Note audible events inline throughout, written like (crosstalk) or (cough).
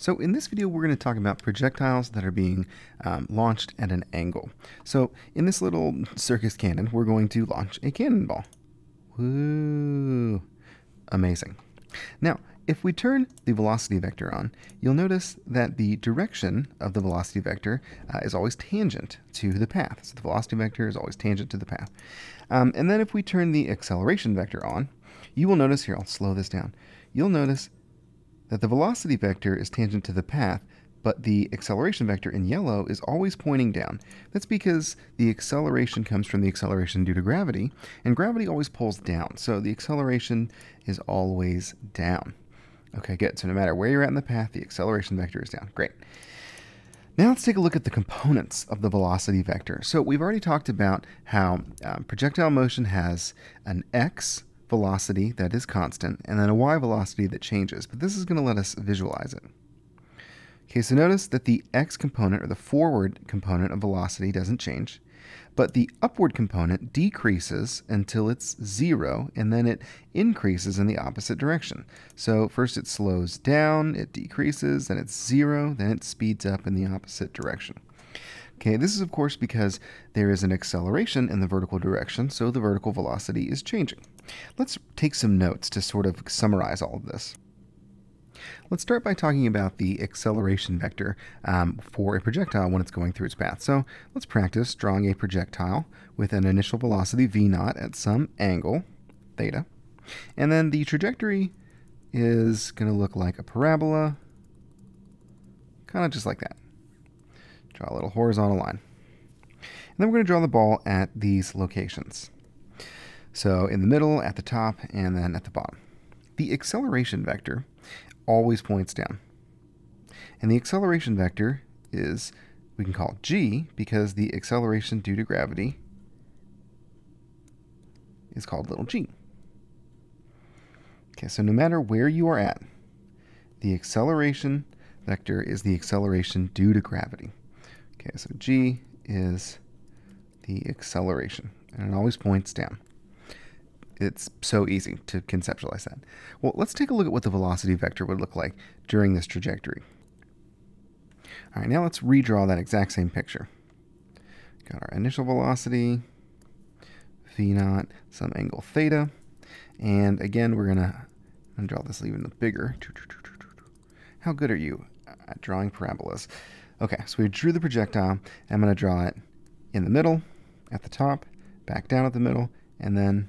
So in this video, we're going to talk about projectiles that are being um, launched at an angle. So in this little circus cannon, we're going to launch a cannonball. Woo! Amazing. Now, if we turn the velocity vector on, you'll notice that the direction of the velocity vector uh, is always tangent to the path. So the velocity vector is always tangent to the path. Um, and then if we turn the acceleration vector on, you will notice here, I'll slow this down. You'll notice that the velocity vector is tangent to the path, but the acceleration vector in yellow is always pointing down. That's because the acceleration comes from the acceleration due to gravity, and gravity always pulls down, so the acceleration is always down. Okay, good. So no matter where you're at in the path, the acceleration vector is down. Great. Now let's take a look at the components of the velocity vector. So we've already talked about how um, projectile motion has an x velocity that is constant, and then a y velocity that changes. But this is going to let us visualize it. Okay, so notice that the x component, or the forward component of velocity, doesn't change, but the upward component decreases until it's zero, and then it increases in the opposite direction. So first it slows down, it decreases, then it's zero, then it speeds up in the opposite direction. Okay, this is of course because there is an acceleration in the vertical direction, so the vertical velocity is changing. Let's take some notes to sort of summarize all of this. Let's start by talking about the acceleration vector um, for a projectile when it's going through its path. So let's practice drawing a projectile with an initial velocity v naught at some angle, theta. And then the trajectory is going to look like a parabola, kind of just like that. Draw a little horizontal line. And then we're going to draw the ball at these locations. So in the middle, at the top, and then at the bottom. The acceleration vector always points down. And the acceleration vector is, we can call g, because the acceleration due to gravity is called little g. Okay, so no matter where you are at, the acceleration vector is the acceleration due to gravity. Okay, so g is the acceleration, and it always points down. It's so easy to conceptualize that. Well, let's take a look at what the velocity vector would look like during this trajectory. All right, now let's redraw that exact same picture. Got our initial velocity, v naught, some angle theta, and again, we're gonna, gonna draw this even bigger. How good are you at drawing parabolas? Okay, so we drew the projectile. I'm gonna draw it in the middle, at the top, back down at the middle, and then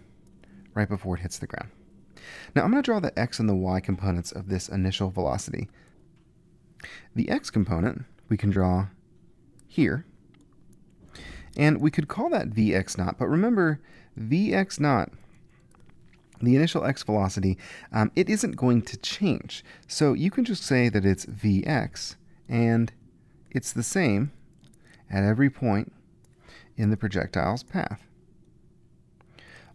right before it hits the ground. Now I'm going to draw the x and the y components of this initial velocity. The x component we can draw here, and we could call that vx naught, but remember vx naught, the initial x velocity, um, it isn't going to change. So you can just say that it's vx, and it's the same at every point in the projectile's path.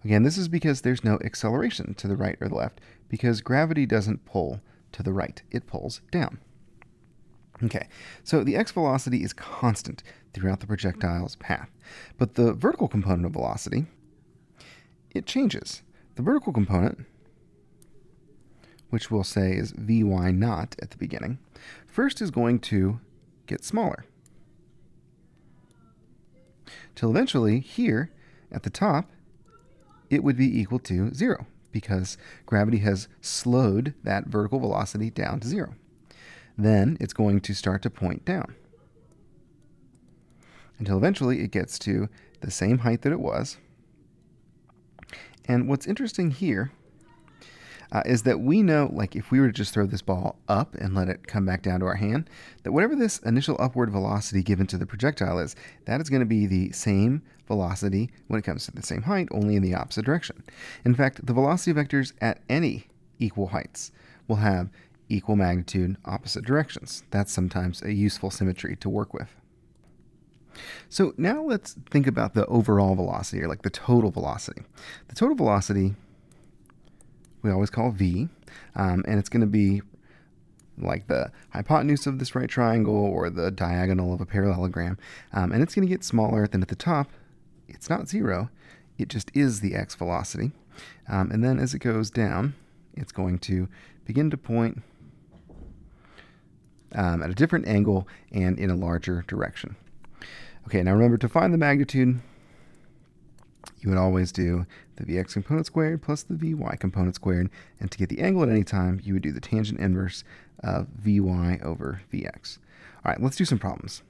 Again, this is because there's no acceleration to the right or the left, because gravity doesn't pull to the right, it pulls down. Okay, so the x velocity is constant throughout the projectile's path, but the vertical component of velocity, it changes. The vertical component, which we'll say is vy naught at the beginning, first is going to get smaller. Till eventually, here at the top, it would be equal to zero because gravity has slowed that vertical velocity down to zero. Then it's going to start to point down until eventually it gets to the same height that it was. And what's interesting here uh, is that we know, like if we were to just throw this ball up and let it come back down to our hand, that whatever this initial upward velocity given to the projectile is, that is going to be the same velocity when it comes to the same height, only in the opposite direction. In fact, the velocity vectors at any equal heights will have equal magnitude opposite directions. That's sometimes a useful symmetry to work with. So now let's think about the overall velocity, or like the total velocity. The total velocity we always call v, um, and it's going to be like the hypotenuse of this right triangle or the diagonal of a parallelogram, um, and it's going to get smaller than at the top. It's not zero, it just is the x velocity. Um, and then as it goes down, it's going to begin to point um, at a different angle and in a larger direction. Okay, now remember to find the magnitude, you would always do the Vx component squared plus the Vy component squared. And to get the angle at any time, you would do the tangent inverse of Vy over Vx. All right, let's do some problems.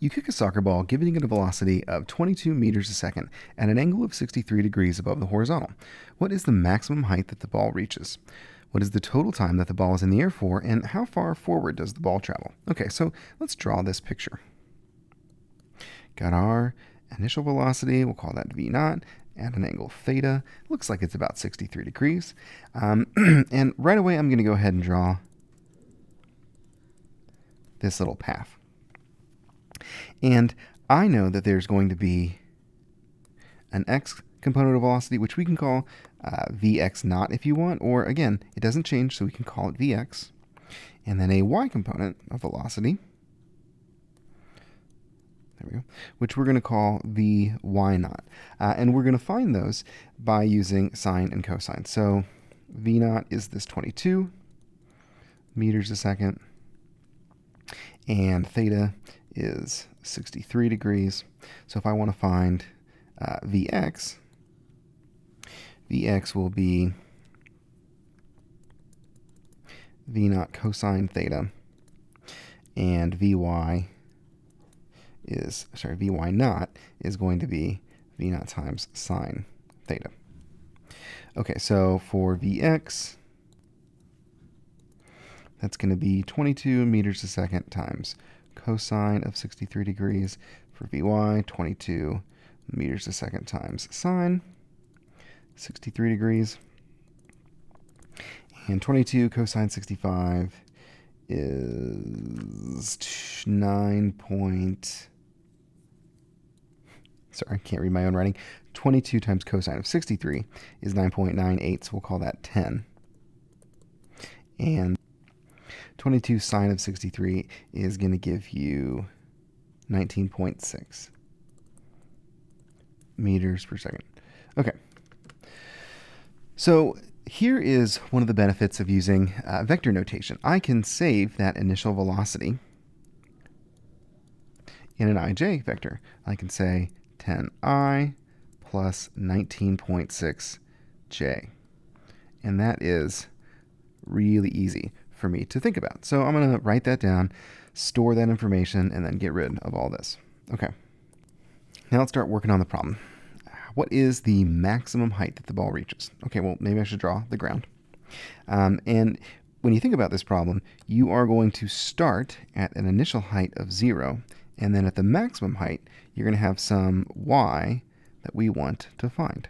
You kick a soccer ball giving it a velocity of 22 meters a second at an angle of 63 degrees above the horizontal. What is the maximum height that the ball reaches? What is the total time that the ball is in the air for, and how far forward does the ball travel? Okay, so let's draw this picture. Got our initial velocity, we'll call that v naught, at an angle theta. Looks like it's about 63 degrees. Um, (clears throat) and right away, I'm going to go ahead and draw this little path. And I know that there's going to be an x component of velocity, which we can call uh, vx naught if you want, or again, it doesn't change, so we can call it vx. And then a y component of velocity, there we go, which we're going to call the y naught. Uh, and we're going to find those by using sine and cosine. So v naught is this 22 meters a second, and theta is 63 degrees. So if I want to find uh, Vx, Vx will be V naught cosine theta, and Vy is, sorry, Vy naught is going to be V naught times sine theta. Okay, so for Vx, that's going to be 22 meters a second times cosine of 63 degrees for Vy, 22 meters a second times sine, 63 degrees. And 22 cosine 65 is 9 point... Sorry, I can't read my own writing. 22 times cosine of 63 is 9.98, so we'll call that 10. And 22 sine of 63 is going to give you 19.6 meters per second. Okay. So here is one of the benefits of using uh, vector notation. I can save that initial velocity in an ij vector. I can say 10i plus 19.6j. And that is really easy for me to think about. So I'm going to write that down, store that information, and then get rid of all this. Okay. Now let's start working on the problem. What is the maximum height that the ball reaches? Okay, well, maybe I should draw the ground. Um, and when you think about this problem, you are going to start at an initial height of 0, and then at the maximum height, you're going to have some y that we want to find.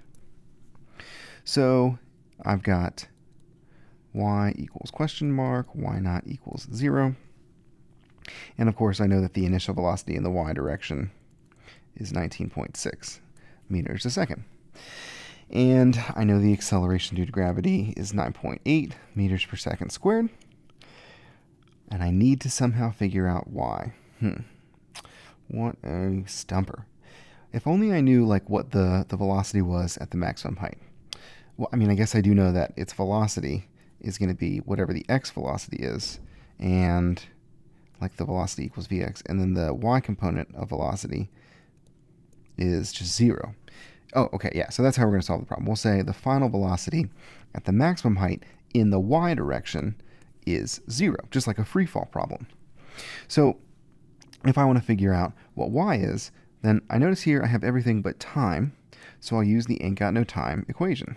So I've got y equals question mark, y naught equals 0. And of course, I know that the initial velocity in the y direction is 19.6 meters a second. And I know the acceleration due to gravity is 9.8 meters per second squared. And I need to somehow figure out why. Hmm. What a stumper. If only I knew like what the, the velocity was at the maximum height. Well, I mean, I guess I do know that its velocity is going to be whatever the x velocity is, and like the velocity equals vx, and then the y component of velocity is just zero. Oh, okay, yeah, so that's how we're going to solve the problem. We'll say the final velocity at the maximum height in the y direction is zero, just like a free fall problem. So if I want to figure out what y is, then I notice here I have everything but time, so I'll use the ain't got no time equation.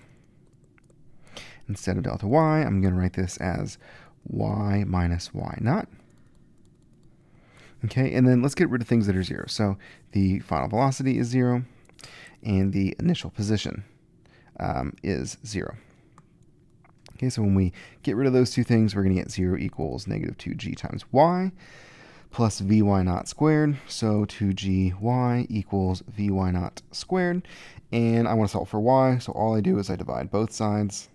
Instead of delta y, I'm going to write this as y minus y naught. Okay, and then let's get rid of things that are zero. So the final velocity is zero, and the initial position um, is zero. Okay, so when we get rid of those two things, we're going to get 0 equals negative 2g times y plus vy naught squared. So 2gy equals vy naught squared. And I want to solve for y, so all I do is I divide both sides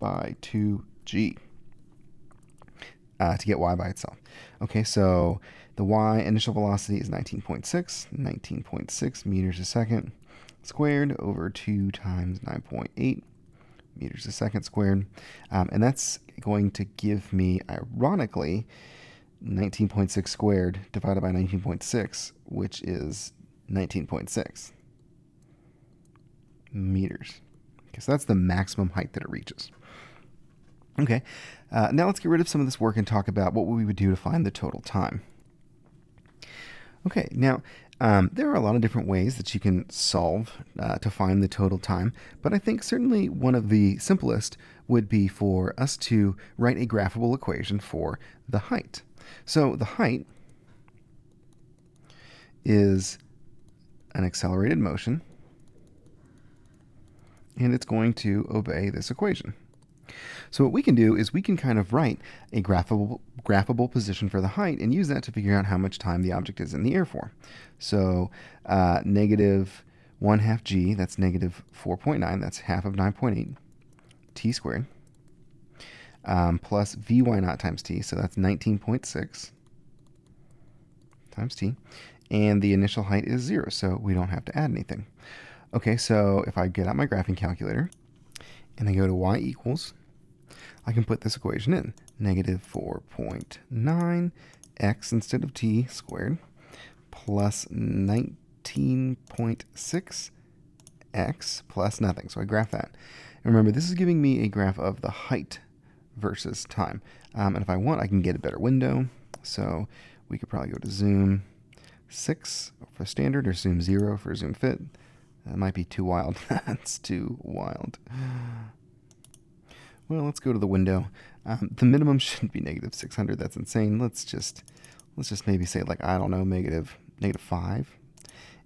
by 2g uh, to get y by itself. Okay, so the y initial velocity is 19.6, 19.6 meters a second squared over 2 times 9.8 meters a second squared. Um, and that's going to give me, ironically, 19.6 squared divided by 19.6, which is 19.6 meters. Okay, so that's the maximum height that it reaches. Okay, uh, now let's get rid of some of this work and talk about what we would do to find the total time. Okay, now um, there are a lot of different ways that you can solve uh, to find the total time, but I think certainly one of the simplest would be for us to write a graphable equation for the height. So the height is an accelerated motion, and it's going to obey this equation. So what we can do is we can kind of write a graphable, graphable position for the height and use that to figure out how much time the object is in the air for. So uh, negative 1 half g, that's negative 4.9, that's half of 9.8, t squared, um, plus vy naught times t, so that's 19.6 times t, and the initial height is 0, so we don't have to add anything. Okay, so if I get out my graphing calculator and I go to y equals, I can put this equation in. Negative 4.9 x instead of t squared plus 19.6 x plus nothing. So I graph that. And remember, this is giving me a graph of the height versus time. Um, and if I want, I can get a better window. So we could probably go to zoom 6 for standard or zoom 0 for zoom fit. That might be too wild. (laughs) That's too wild. Well, let's go to the window. Um, the minimum (laughs) shouldn't be negative 600. That's insane. Let's just let's just maybe say like I don't know negative negative five,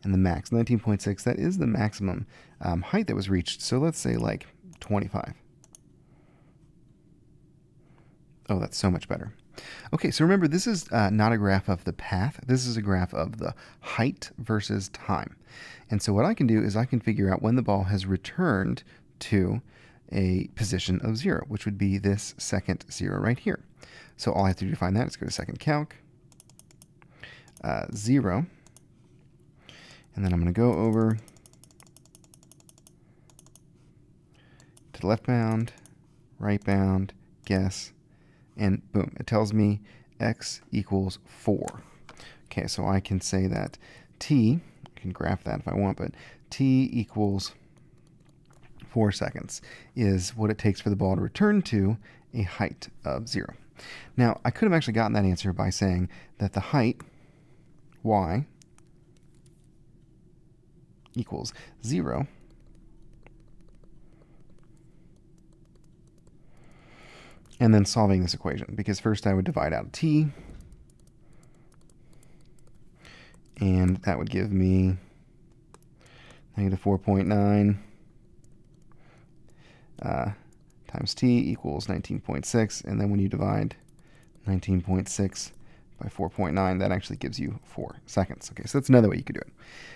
and the max 19.6. That is the maximum um, height that was reached. So let's say like 25. Oh, that's so much better. Okay, so remember, this is uh, not a graph of the path. This is a graph of the height versus time. And so what I can do is I can figure out when the ball has returned to a position of zero, which would be this second zero right here. So all I have to do to find that is go to second calc, uh, zero, and then I'm going to go over to the left bound, right bound, guess, and boom, it tells me x equals 4. Okay, so I can say that t, I can graph that if I want, but t equals 4 seconds is what it takes for the ball to return to a height of 0. Now, I could have actually gotten that answer by saying that the height, y, equals 0 and then solving this equation because first I would divide out t and that would give me negative 4.9 uh, times t equals 19.6 and then when you divide 19.6 by 4.9 that actually gives you 4 seconds. Okay so that's another way you could do it.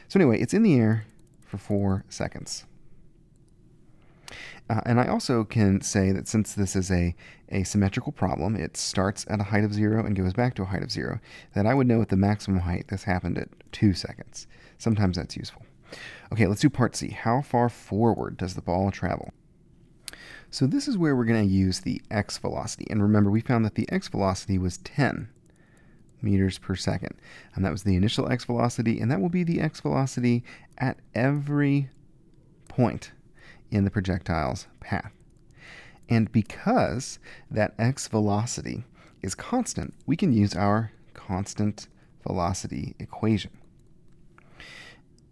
So anyway it's in the air for 4 seconds uh, and I also can say that since this is a, a symmetrical problem, it starts at a height of zero and goes back to a height of zero, that I would know at the maximum height this happened at two seconds. Sometimes that's useful. Okay, let's do part C. How far forward does the ball travel? So this is where we're going to use the x velocity. And remember, we found that the x velocity was 10 meters per second. And that was the initial x velocity, and that will be the x velocity at every point in the projectile's path. And because that x velocity is constant, we can use our constant velocity equation.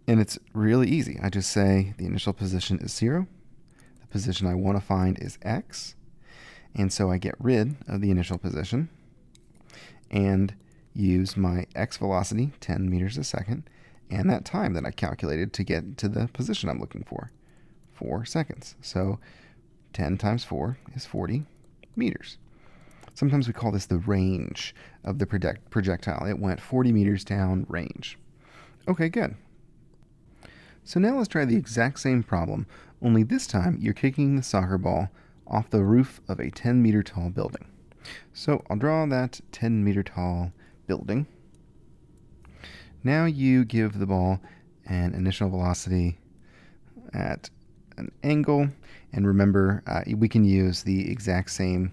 And it's really easy. I just say the initial position is 0. The position I want to find is x. And so I get rid of the initial position and use my x velocity, 10 meters a second, and that time that I calculated to get to the position I'm looking for. 4 seconds. So 10 times 4 is 40 meters. Sometimes we call this the range of the projectile. It went 40 meters down range. Okay, good. So now let's try the exact same problem, only this time you're kicking the soccer ball off the roof of a 10 meter tall building. So I'll draw that 10 meter tall building. Now you give the ball an initial velocity at an angle. And remember, uh, we can use the exact same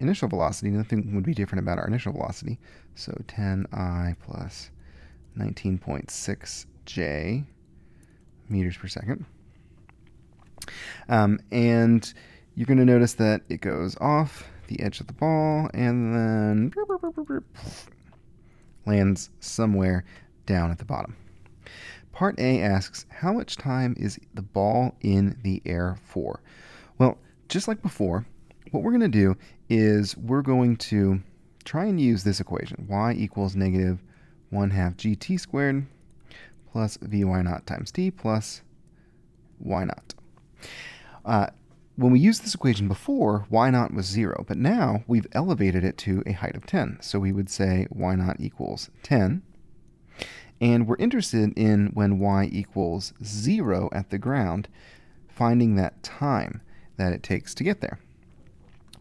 initial velocity, nothing would be different about our initial velocity. So 10i plus 19.6 j meters per second. Um, and you're going to notice that it goes off the edge of the ball and then lands somewhere down at the bottom. Part A asks, how much time is the ball in the air for? Well, just like before, what we're going to do is we're going to try and use this equation, y equals negative 1 half gt squared plus Vy naught times t plus y naught. Uh, when we used this equation before, y naught was 0, but now we've elevated it to a height of 10. So we would say y naught equals 10. And we're interested in when y equals 0 at the ground, finding that time that it takes to get there.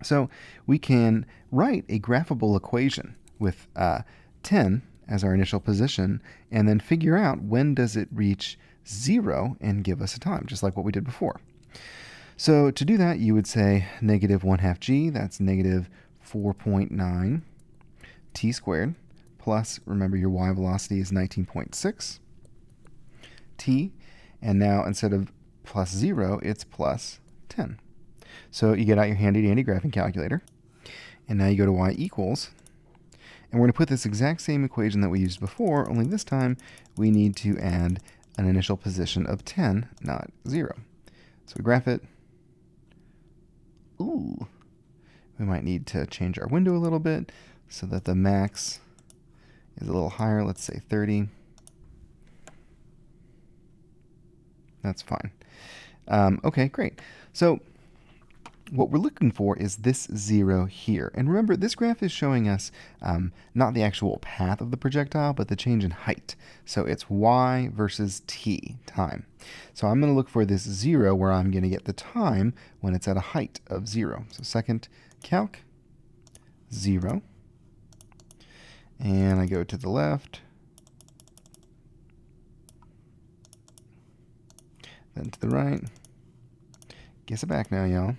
So we can write a graphable equation with uh, 10 as our initial position, and then figure out when does it reach zero and give us a time, just like what we did before. So to do that, you would say negative 1 half g, that's negative 4.9 t squared, plus, remember your y velocity is 19.6 t, and now instead of plus 0, it's plus 10. So you get out your handy-dandy graphing calculator, and now you go to y equals and we're going to put this exact same equation that we used before, only this time we need to add an initial position of 10, not 0. So we graph it. Ooh. We might need to change our window a little bit so that the max is a little higher. Let's say 30. That's fine. Um, okay, great. So what we're looking for is this zero here. And remember, this graph is showing us um, not the actual path of the projectile, but the change in height. So it's y versus t, time. So I'm going to look for this zero where I'm going to get the time when it's at a height of zero. So second calc, zero. And I go to the left. Then to the right. Guess it back now, y'all.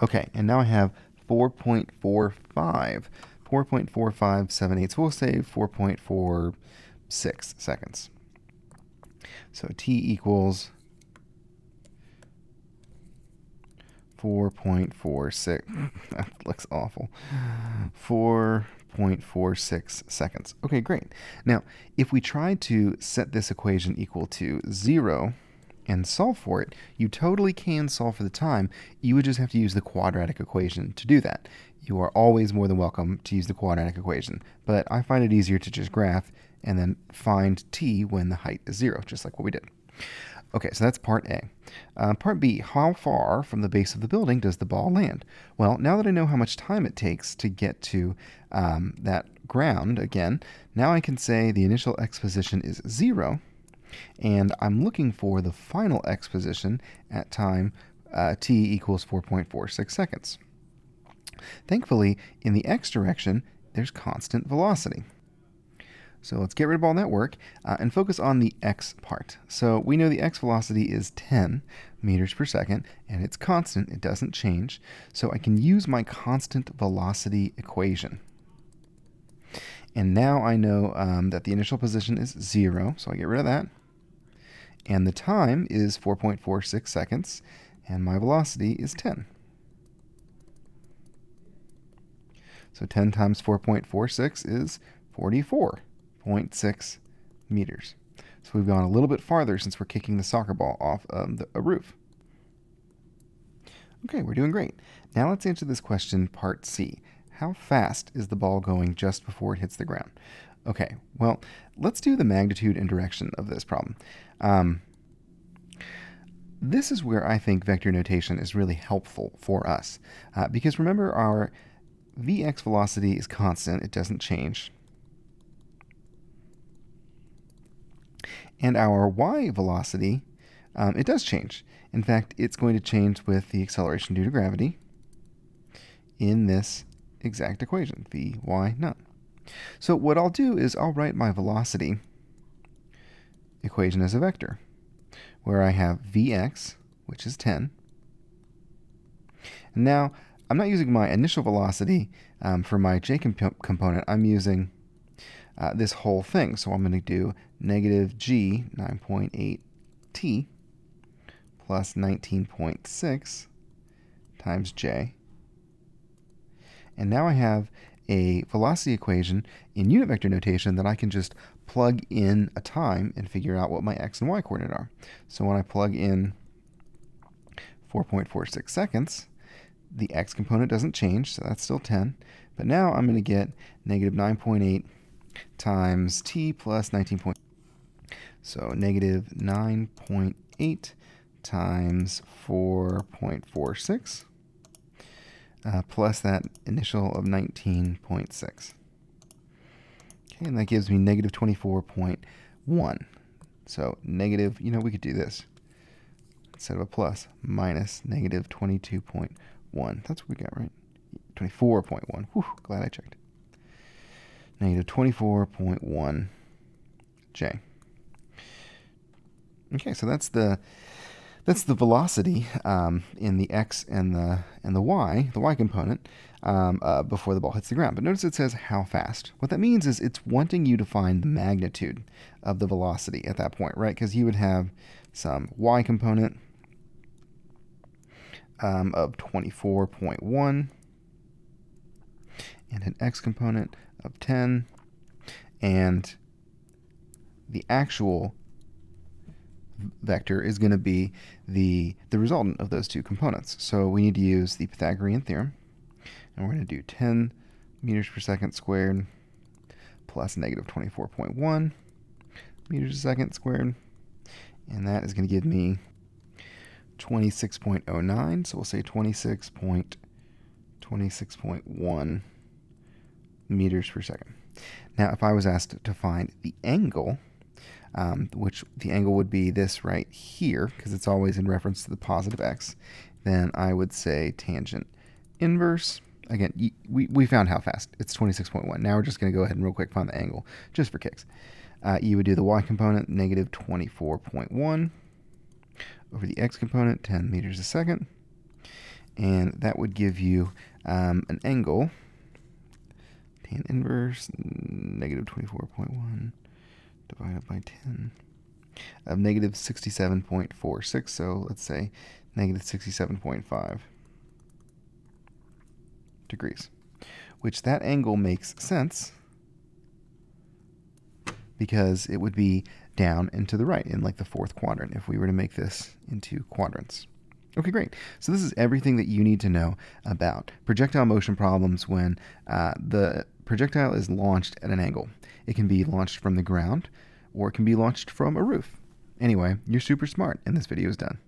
Okay, and now I have 4.45. 4.4578, so we'll say 4.46 seconds. So t equals 4.46. (laughs) that looks awful. 4.46 seconds. Okay, great. Now, if we try to set this equation equal to 0, and solve for it, you totally can solve for the time. You would just have to use the quadratic equation to do that. You are always more than welcome to use the quadratic equation, but I find it easier to just graph and then find t when the height is zero, just like what we did. Okay, so that's part A. Uh, part B, how far from the base of the building does the ball land? Well, now that I know how much time it takes to get to um, that ground again, now I can say the initial x position is zero, and I'm looking for the final x position at time uh, t equals 4.46 seconds. Thankfully, in the x direction, there's constant velocity. So let's get rid of all that work uh, and focus on the x part. So we know the x velocity is 10 meters per second, and it's constant, it doesn't change. So I can use my constant velocity equation. And now I know um, that the initial position is 0, so I get rid of that and the time is 4.46 seconds, and my velocity is 10. So 10 times 4.46 is 44.6 meters. So we've gone a little bit farther since we're kicking the soccer ball off um, the, a roof. Okay, we're doing great. Now let's answer this question, part C. How fast is the ball going just before it hits the ground? Okay, well, let's do the magnitude and direction of this problem. Um, this is where I think vector notation is really helpful for us. Uh, because remember, our Vx velocity is constant, it doesn't change. And our y velocity, um, it does change. In fact, it's going to change with the acceleration due to gravity in this exact equation, Vy naught. So what I'll do is I'll write my velocity equation as a vector, where I have Vx, which is 10. And now I'm not using my initial velocity um, for my j comp component. I'm using uh, this whole thing. So I'm going to do negative g 9.8 t plus 19.6 times j. And now I have a velocity equation in unit vector notation that I can just plug in a time and figure out what my x and y coordinate are. So when I plug in 4.46 seconds, the x component doesn't change, so that's still 10. But now I'm going to get negative 9.8 times t plus 19. Point. So negative 9.8 times 4.46 uh, plus that initial of 19.6. Okay, and that gives me negative 24.1. So negative, you know, we could do this instead of a plus, minus negative 22.1. That's what we got, right? 24.1. Whew, glad I checked. Negative 24.1 j. Okay, so that's the that's the velocity um, in the x and the and the y, the y component, um, uh, before the ball hits the ground. But notice it says how fast. What that means is it's wanting you to find the magnitude of the velocity at that point, right? Because you would have some y component um, of 24.1 and an x component of 10 and the actual vector is going to be the, the resultant of those two components. So we need to use the Pythagorean theorem. And we're going to do 10 meters per second squared plus negative 24.1 meters a second squared. And that is going to give me 26.09. So we'll say 26.26.1 meters per second. Now, if I was asked to find the angle, um, which the angle would be this right here, because it's always in reference to the positive x, then I would say tangent inverse. Again, we, we found how fast. It's 26.1. Now we're just going to go ahead and real quick find the angle, just for kicks. Uh, you would do the y component, negative 24.1, over the x component, 10 meters a second. And that would give you um, an angle, tan inverse, negative 24.1 divided by 10 of negative 67.46. So let's say negative 67.5 degrees, which that angle makes sense because it would be down and to the right in like the fourth quadrant if we were to make this into quadrants. Okay, great. So this is everything that you need to know about projectile motion problems when uh, the projectile is launched at an angle. It can be launched from the ground or it can be launched from a roof. Anyway, you're super smart and this video is done.